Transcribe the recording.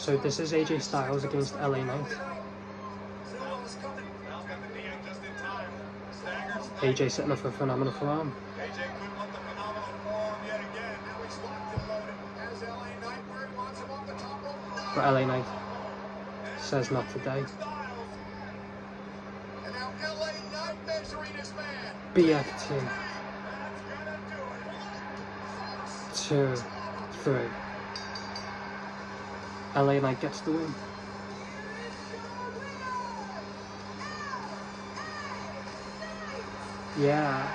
So this is AJ Styles against LA Knight. AJ setting up for a phenomenal forearm. But LA Knight says not today. BFT. Two, three. LA Knight gets the win. Yeah.